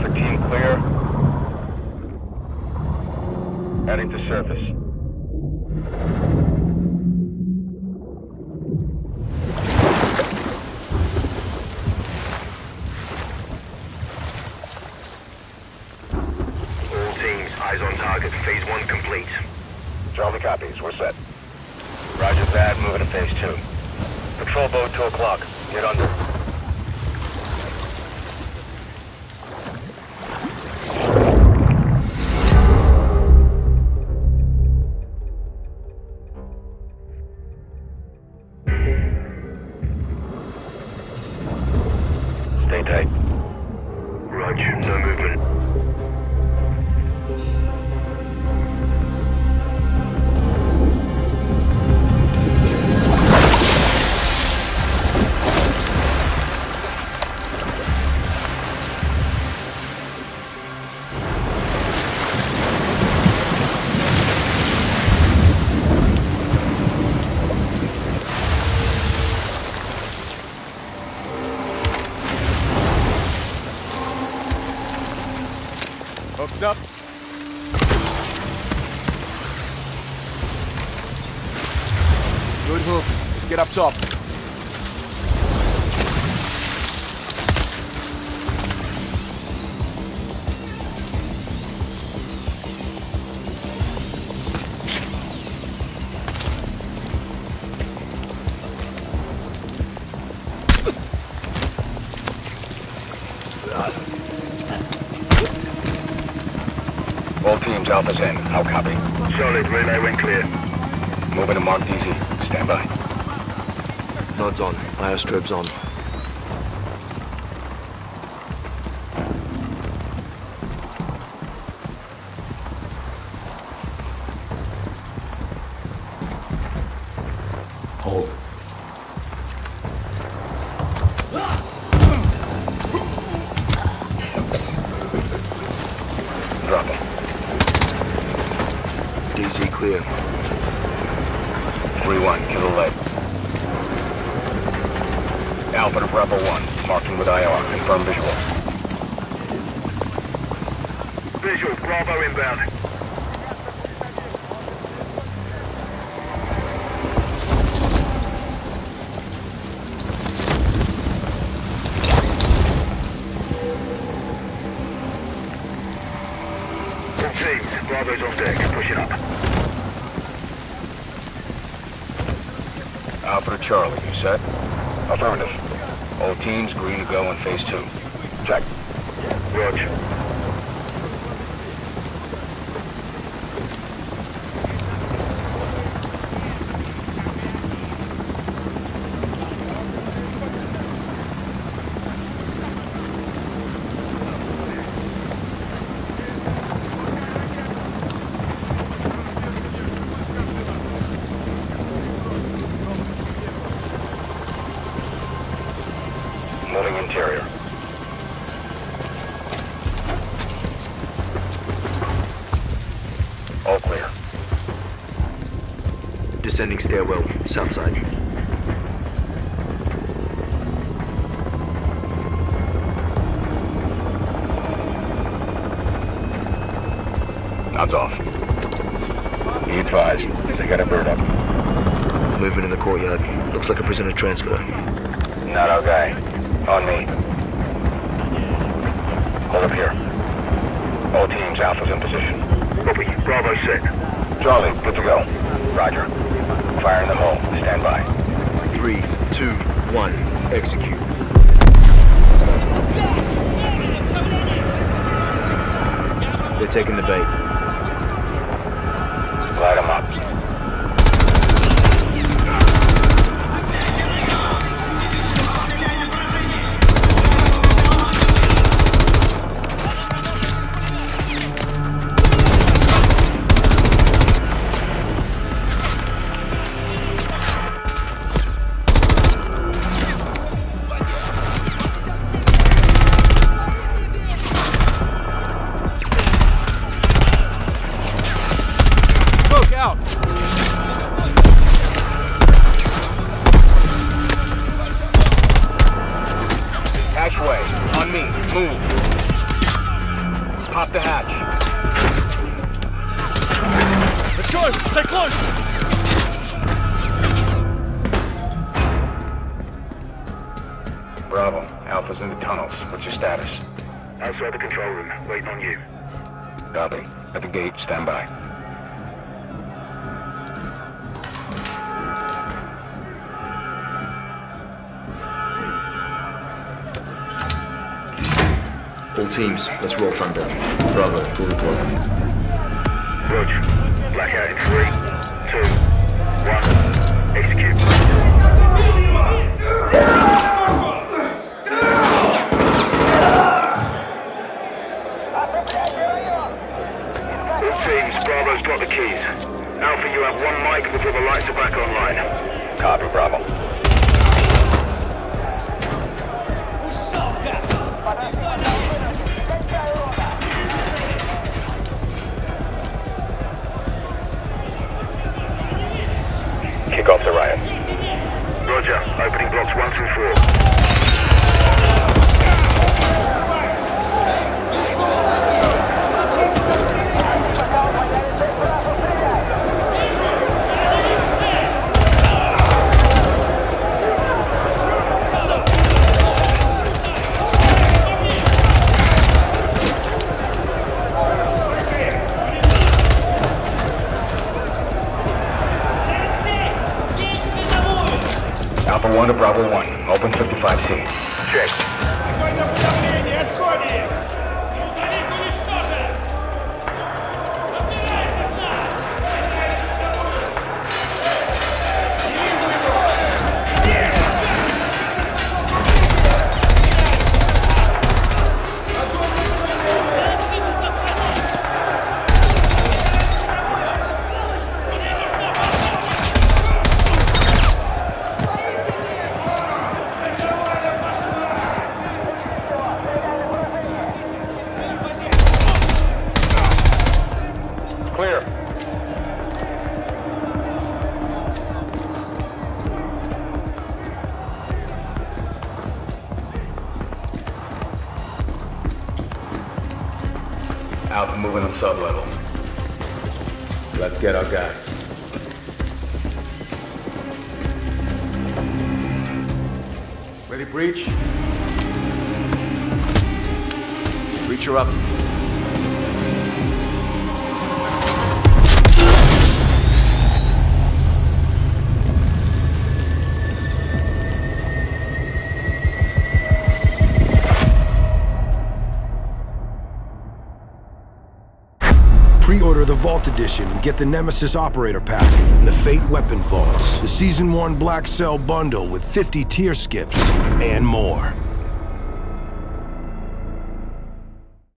Alpha team clear. Heading to surface. All teams, Eyes on target. Phase one complete. Draw the copies. We're set. Roger that. Moving to phase two. Patrol boat, 2 o'clock. Get under. Hooks up. Good hook. Let's get up All teams, Alpha's in. How copy? Solid, relay went clear. Moving to Mark DZ. Stand by. Nods on. IR strobes on. DZ clear. 3-1, kill the lead. Alpha to Bravo 1. Marking with IR. Confirm visual. Visual, Bravo inbound. Bravo's on deck, pushing up. Alpha to Charlie. You set? Affirmative. All teams green to go in phase two. Check. Roger. Moving interior. All clear. Descending stairwell, south side. Nods off. Be advised. They got a bird up. Movement in the courtyard. Looks like a prisoner transfer. Not our guy. On me. Hold up here. All teams, Alpha's in position. Copy. Bravo set. Charlie, good to go. Roger. Fire in the hole. Stand by. Three, two, one. Execute. They're taking the bait. Out. Hatchway. On me. Move. Pop the hatch. Let's go. Stay close. Bravo. Alpha's in the tunnels. What's your status? Outside the control room, waiting on you. Copy. At the gate. Stand by. All teams, let's roll thunder. Bravo, the plug. Roger. Blackout in three, two, one. Execute. Alpha 1 to Bravo 1. Open 55C. Check. Alpha moving on sub-level. Let's get our guy. Ready, breach? Breacher up. Pre-order the Vault Edition and get the Nemesis Operator Pack and the Fate Weapon Vaults, the Season 1 Black Cell Bundle with 50 tier skips, and more.